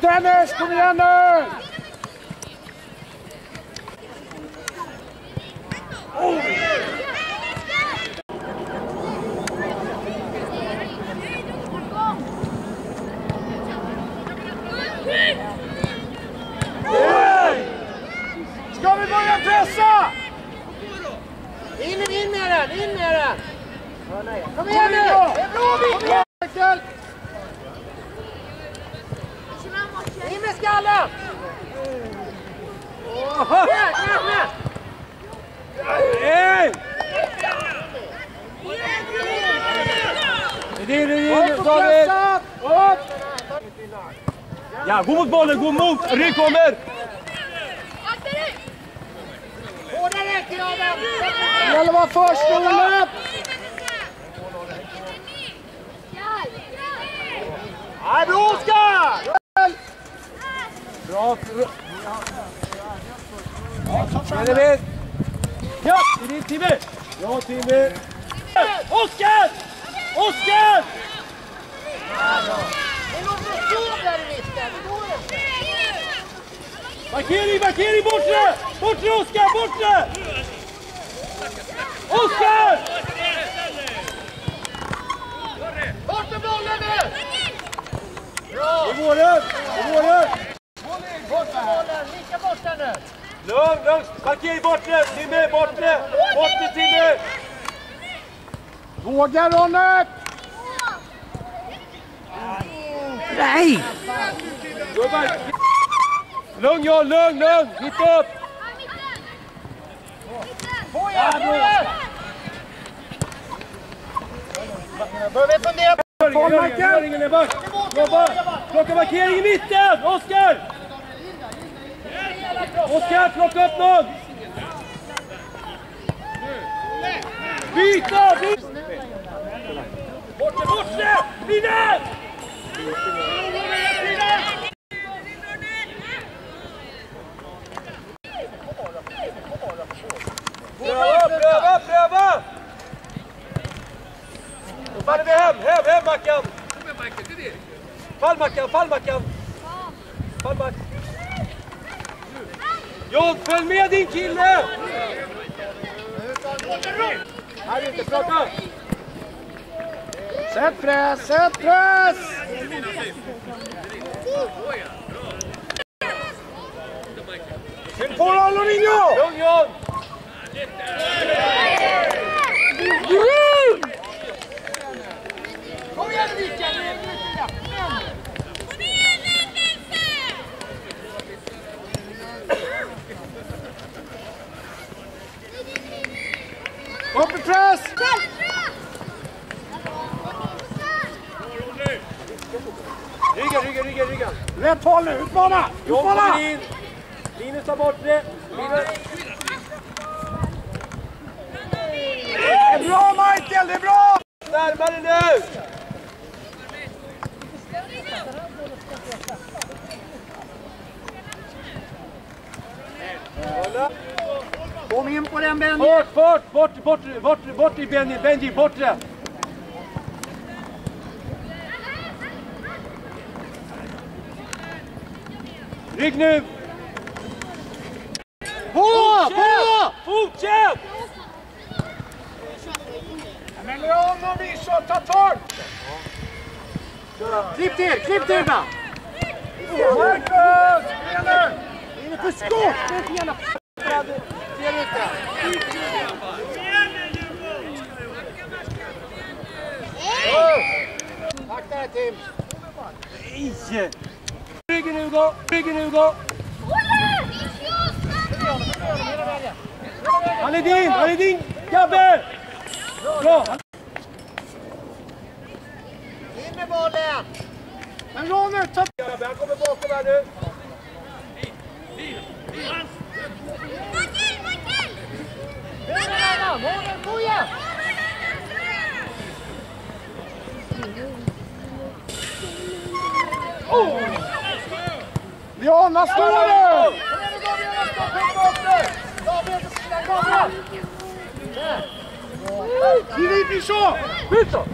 Dennis, kom igen nu! Ska vi börja pressa? In, in med den, in med den! Kom igen nu! Det är bra Mikael! Mikael! In med skallen! Ner, ner, ner! Nej! Det är det, det är det, Upp och David! pressa! Upp! Ja, gå mot bollen, gå mot! Rygg kommer! Hårdare till Adam! Det gäller att vara förstående! Nej, bra Oskar! Bra! Benjamin! Ja, det är din Timmy! Ja, Timmy! Oskar! Oskar! Det är någon som står där i mitten, det går inte! Markering, markering, bortre! Bortre Oskar, bortre! Oskar! Bort med bollen nu! Bra! Det är våren! Det är våren! Bort med bollen, lika borta nu! Lugn, lugn! Markering bortre! Timmy, bortre! Bortre Timmy! Våga Ronny! Nej! Gubbar! Lugn John, lugn, lugn! Mitt upp! På igen, på igen! Börjar vi fundera på... Gör ingen, gör ingen Ebba! Jobba! Plocka markering i mitten! Oskar! Upp någon! Byta! Byta! Bortre, bortre! Linus! Pröva, pröva, pröva! Då faller vi hem, hem, hem Mackan! Fall Mackan, fall Mackan! Fall Mac. John, följ med din kille! Här ute, plocka! Sätt press, sätt press! Fyll på då Alorinho! Lugn John! Kom igen Mikael, nu, utmana! Utmana! in! Linus tar bort det! Linus! Det är bra Michael, det är bra! Närmare nu! Kom in på den Benny! Bort, bort, bort, bort, bort, bort i Benji, Benji, bortre! Rygg nu! På! På! Fortsätt! Men Leon och Mischa, ta tag! Klipp till, klipp till ibland! Marcus! Benen! Är det för skott? Det är för jävla... Ser du inte? Akta dig Tim! Nej! Ryggen Hugo! Ryggen Hugo! Han är din! Han är din! Gabbe! Bra! In med bollen! Men Ronny, ta... Gabbe, han kommer bakom här nu. Månen, kom igen! Leon, vad står du? Kliv hit Mischa! Skjut då!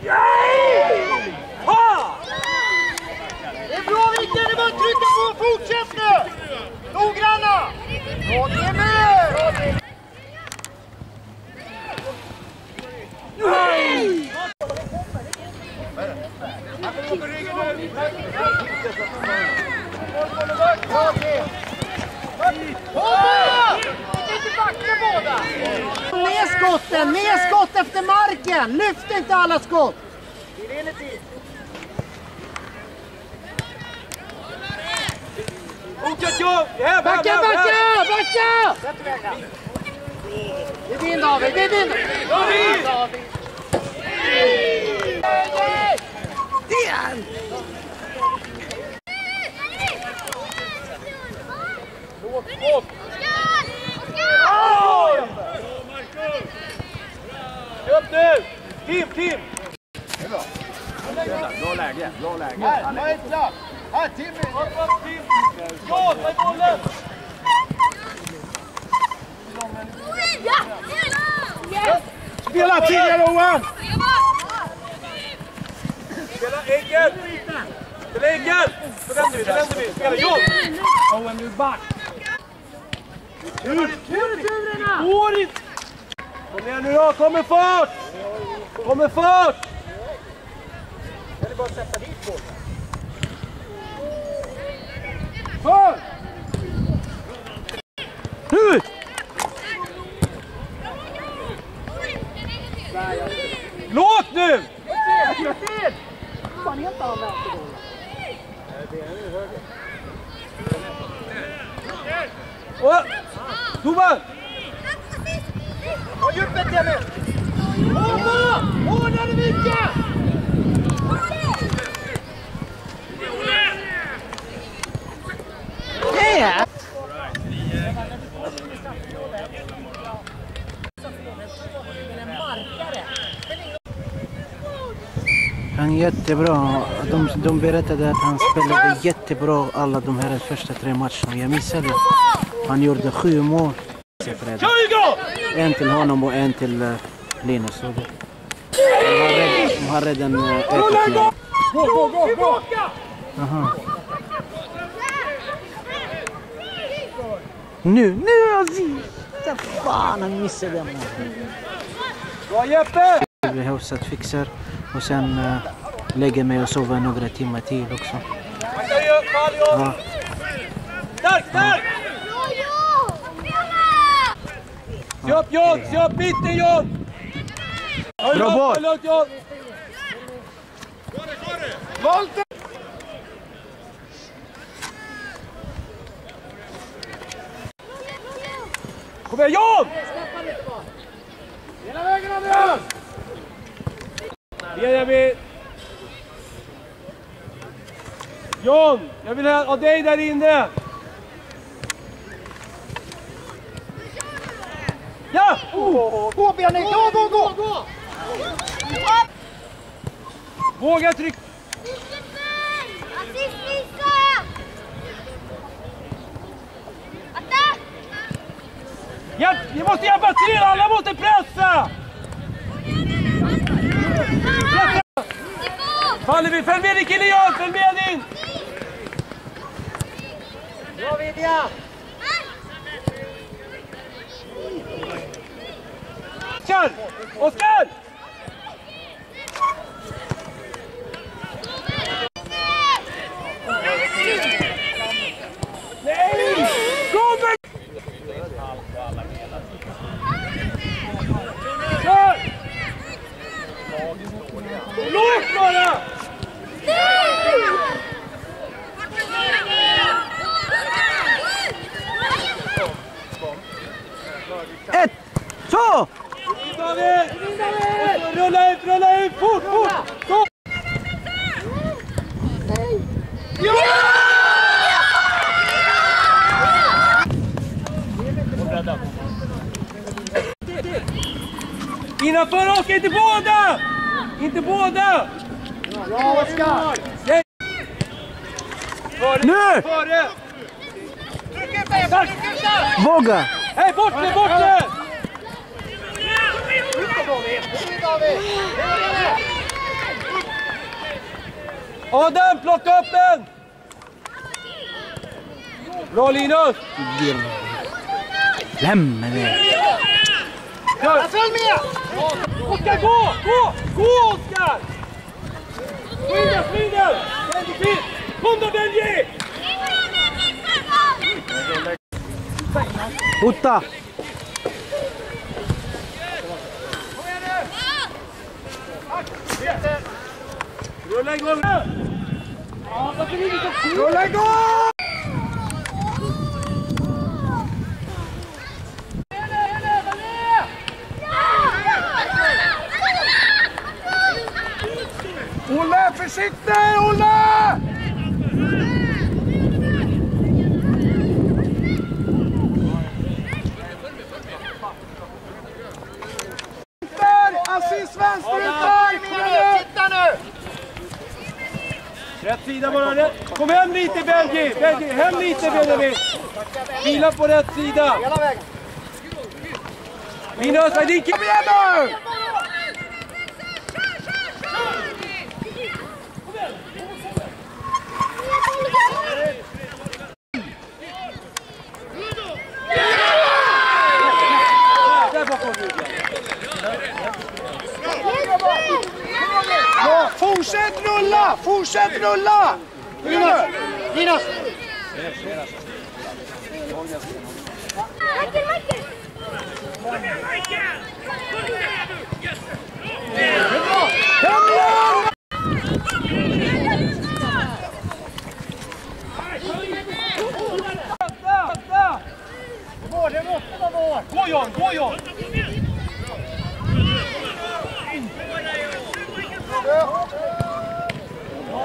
Nej! Ha! Det är bra Victor, det är bara att trycka på! Fortsätt nu! Noggranna! Ronny är med! Bra Tim! Hålla! Du kan inte backa båda! Ner skotten, ner skott efter igen! Lyft inte alla skott! Vi vinner tid. Fortsätt Backa, backa, backa! Det är din David, det är din! David! David! Upp nu! Tim, Tim! Här, ta ett plats! Här, Timmy! Upp, upp, Tim! John, med bollen! Spela tidigare Owen! Spela enkel! Spela vi, så vänder vi. Spela John! Owen, nu back! Ut! Går inte! Kom igen nu då, kommer fart! Kommer fart! Eller bara sätta dit bollen. För! Ut! Låt nu! Fel, fel! Fan, helt annorlunda bollen. Och, Toman! Håll djupet Jenny! Hålla! Hårdare Micke! Han är jättebra. De, de berättade att han spelade jättebra alla de här första tre matcherna. Jag missade. Han gjorde sju mål. En till honom och en till uh, Linus. De har redan, ökat nu. Gå, gå, gå, gå! Aha. Nu, nu Aziz! Fan, han missade den. Bra Jeppe! Vi hyfsat fixar och sen uh, lägger mig och sover några timmar till också. Ja. Se upp mitten John! Ha det Bra boll. Walter! Kom igen John! Hela vägen Andreas! Benjamin! John, jag vill ha dig där inne! Ja! Gå Benny, gå, gå, gå! gå. Våga tryck! Hjälp! Vi måste hjälpas till! Alla måste pressa! Faller vi? Följ med din kille John! Följ med in! Bra Vidja! Oskar! Oskar! Nej! Kommer! Kör! Låt bara! Ett, två! David! Och så Rulla ut, rulla ut! Fort, fort! Kom! Innanför Oskar, inte båda! Inte båda! Bra Oskar! Före! Nu! Våga! Hej, bort med, bort med! Adam, plocka upp den! Bra Linus! Lämna det. Kör! Följ med! Oskar, gå! Gå! Gå Oskar! Smiden, smiden! Benji, fint! Kom då Benji! Utta! Rulla igång! Ja, varför är det så fort? Rulla igång! Olle, försiktig Olle! Vänster! Assist vänsterytter! Titta nu! Rätt sida bara. Rätt. Kom hem lite Belgi! Hem lite Benjamin! Vila på rätt sida! Hela vägen! Linus, vad är din Kom igen nu! Där bakom ryggen. Ja, fortsätt rulla! Fortsätt rulla! Linus! Linus! Kom igen! Michael! - Kom igen, Vår, det måste vara Kom Gå John, gå John! Bra Daniel! Hela bollen!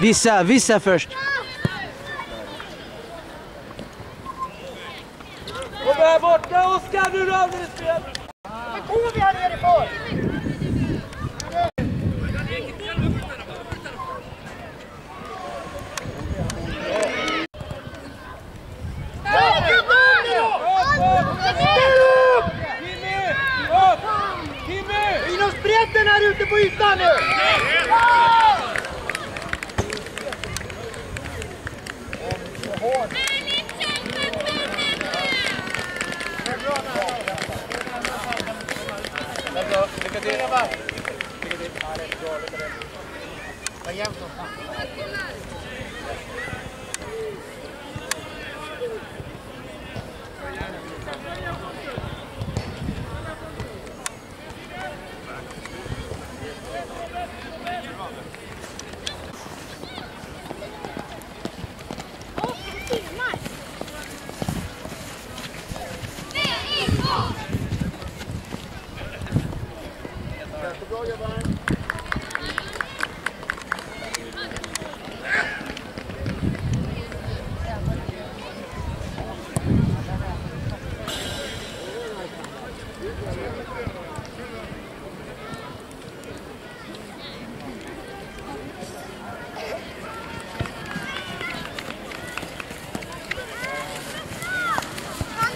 Vissa, vissa först.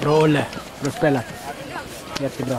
Bra Olle. Bra spelat. Jättebra.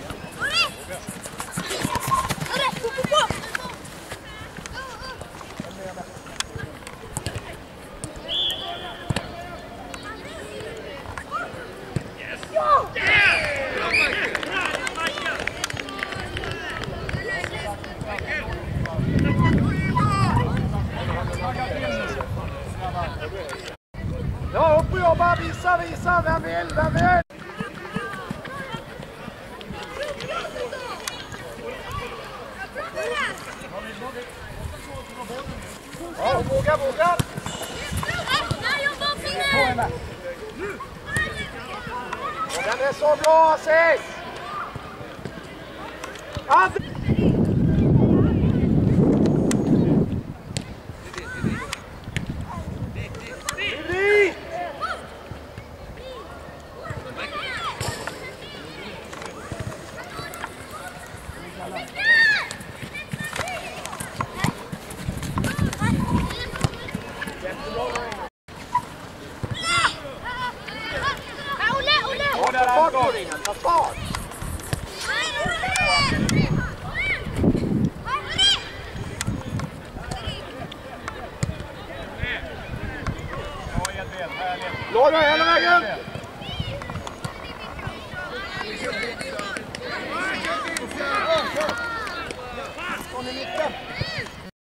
Ja, våga, våga! Den är